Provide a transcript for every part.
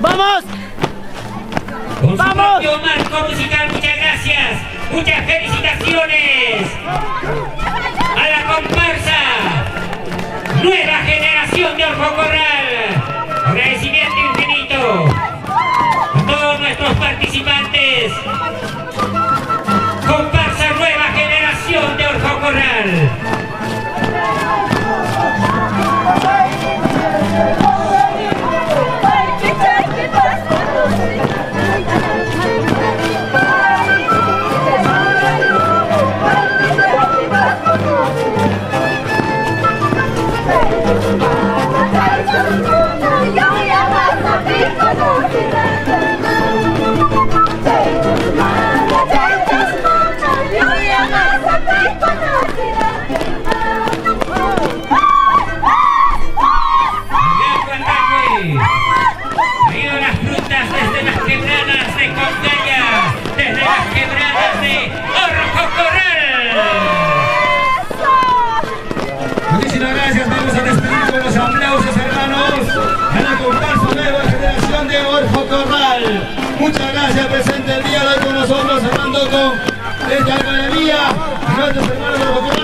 ¡Vamos! ¡Vamos! Marco musical, muchas gracias. Muchas felicitaciones a la comparsa. Nueva generación de Orfo Corral. Agradecimiento infinito a todos nuestros participantes. Yeah. Sevilla se presenta el día de hoy con nosotros cerrando con esta alcaldía nuestros hermanos de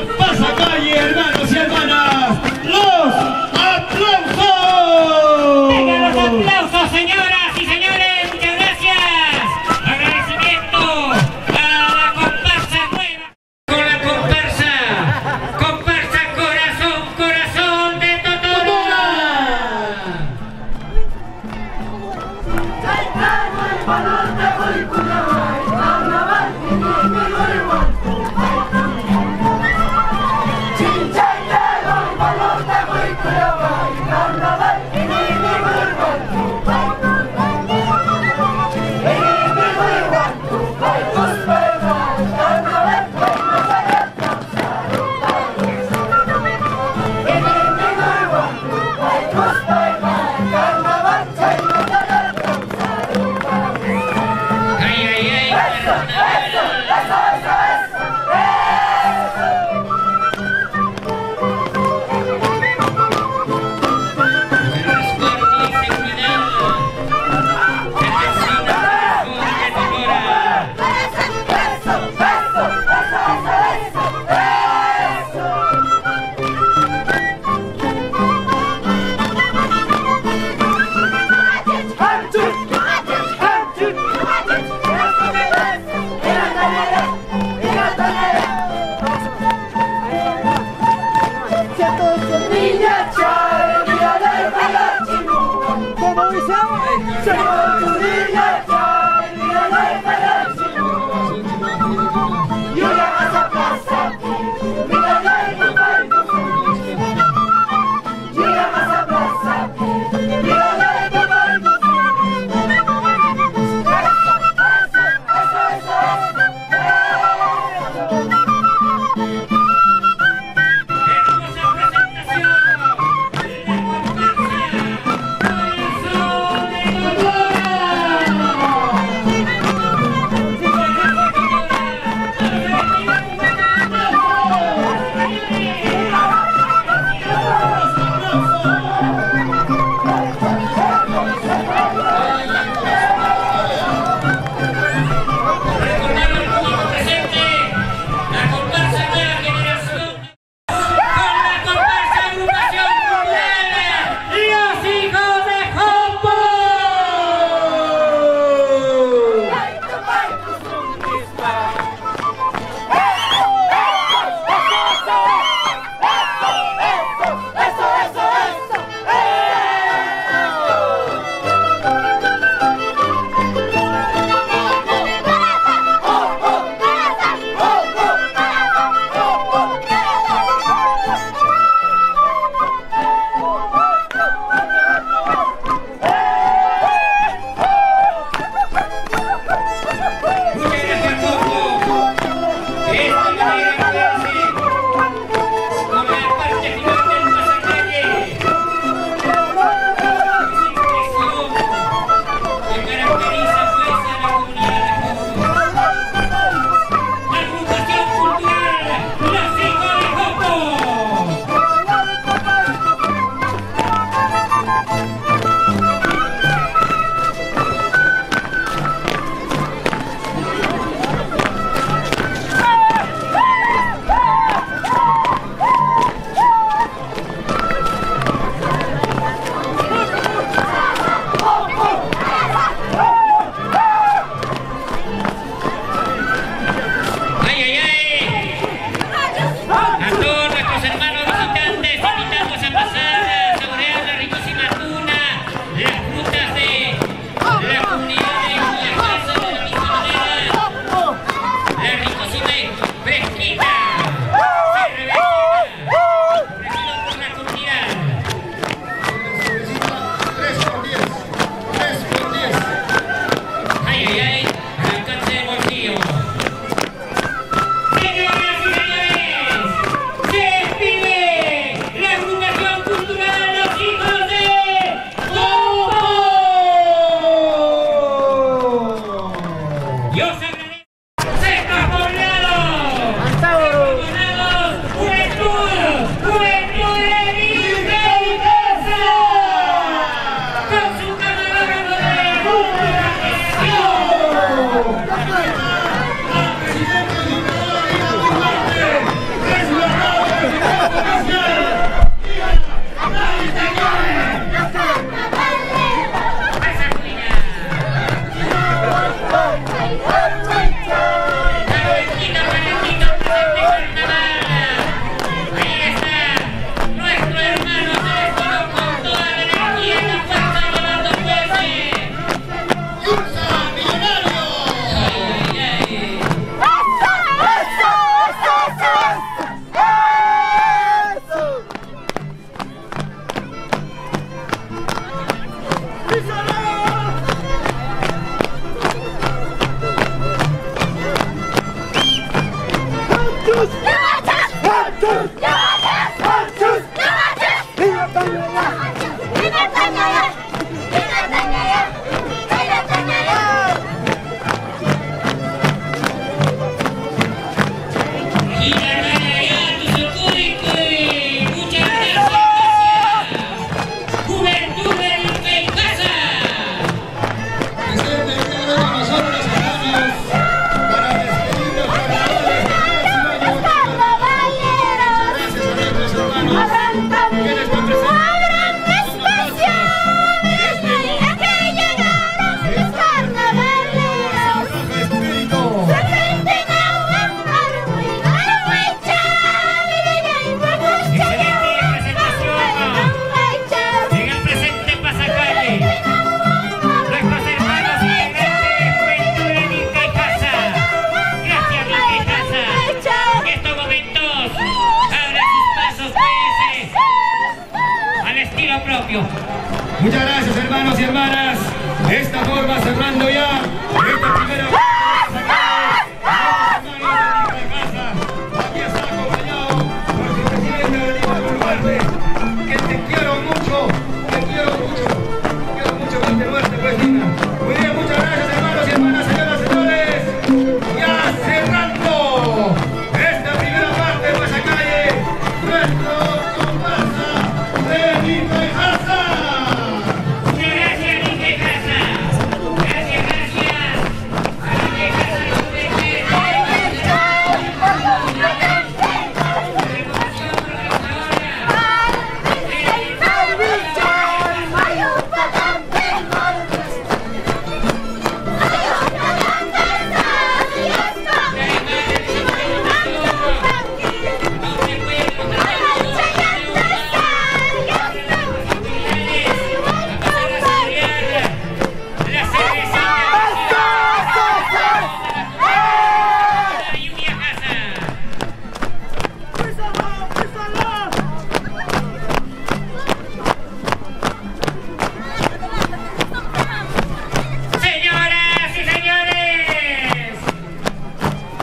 よせ Esta va cerrando ya.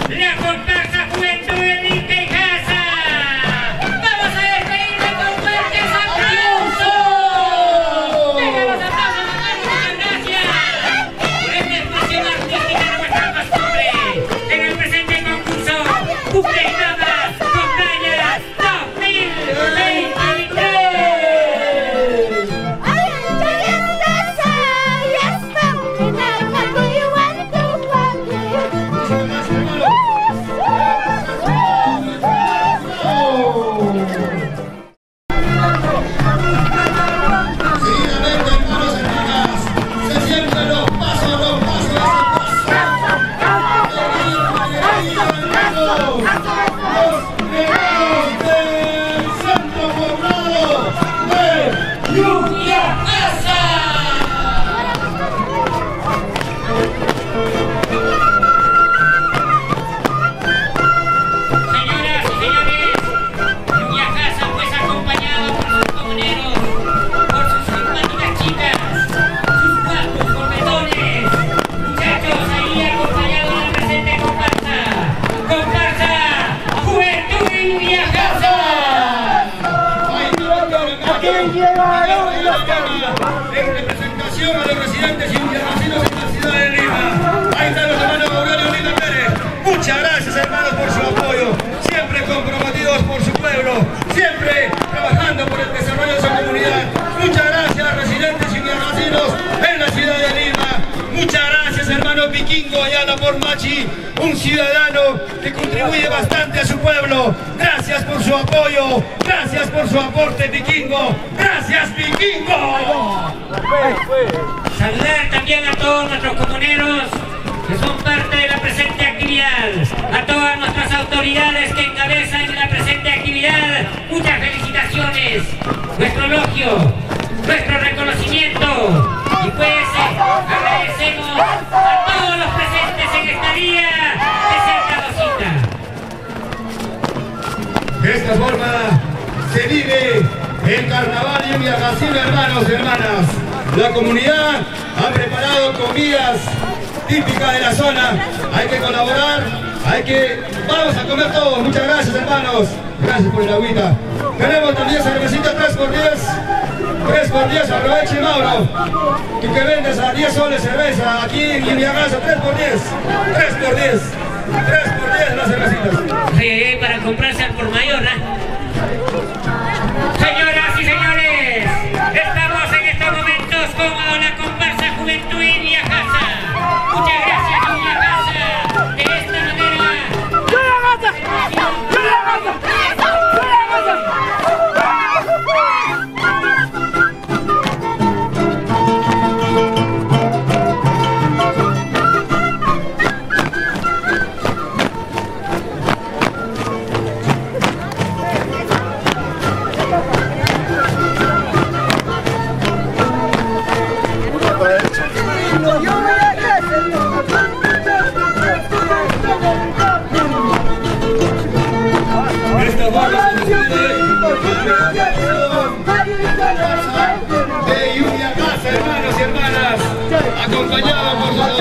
La Machi, un ciudadano que contribuye bastante a su pueblo. Gracias por su apoyo, gracias por su aporte Piquingo. Gracias Piquingo. Saludar también a todos nuestros comuneros que son parte de la presente actividad, a todas nuestras autoridades que encabezan la presente actividad, muchas felicitaciones, nuestro elogio, nuestro reconocimiento y pues eh, agradecemos a De esta forma se vive el carnaval y un viajacino, hermanos y hermanas. La comunidad ha preparado comidas típicas de la zona. Hay que colaborar, hay que... Vamos a comer todos. Muchas gracias, hermanos. Gracias por el agüita. Tenemos también cervecita 3 por 10 3 por 10 aproveche Mauro. Tú que vendes a 10 soles cerveza aquí en Iliagaza, 3 por 10 3 por 10 3 por 10 las cervecitas. Ay, ay, ay, para comprarse al por mayor, ¿eh? de Lluvia casa, hermanos y hermanas, acompañados por sus